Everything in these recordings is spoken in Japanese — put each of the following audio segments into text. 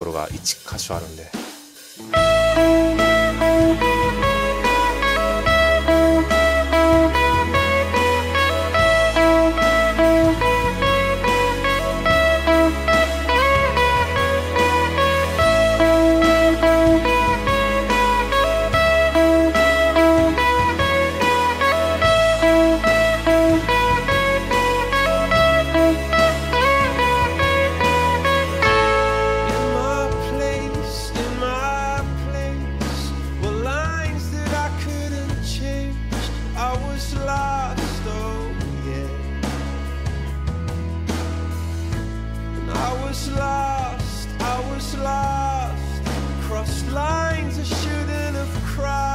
ところが1箇所あるんで。lines are shooting of cried.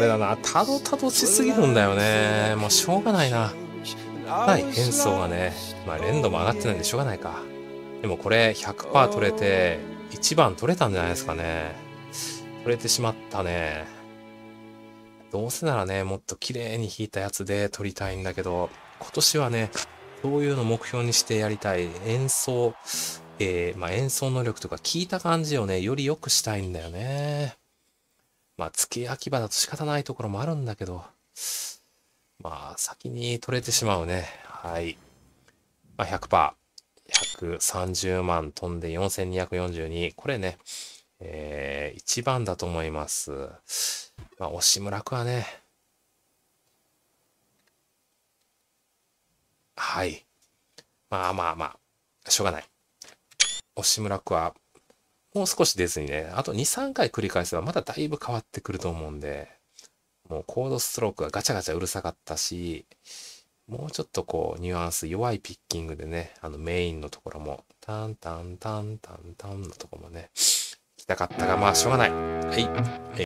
あれだな、たどたどしすぎるんだよね。もうしょうがないな。はい、演奏がね。まあ、連度も上がってないんでしょうがないか。でもこれ100%取れて、1番取れたんじゃないですかね。取れてしまったね。どうせならね、もっと綺麗に弾いたやつで取りたいんだけど、今年はね、そういうの目標にしてやりたい。演奏、えーまあ、演奏能力とか聞いた感じをね、より良くしたいんだよね。まあ、付け焼き場だと仕方ないところもあるんだけど、まあ、先に取れてしまうね。はい。まあ、100%。130万飛んで4242。これね、えー、1番だと思います。まあ、押村区はね、はい。まあまあまあ、しょうがない。押村区は、もう少しですね、あと2、3回繰り返せばまだだいぶ変わってくると思うんで、もうコードストロークがガチャガチャうるさかったし、もうちょっとこう、ニュアンス弱いピッキングでね、あのメインのところも、タンタンタンタンタンのとこもね、来たかったが、まあしょうがない。はい。